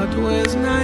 heart was not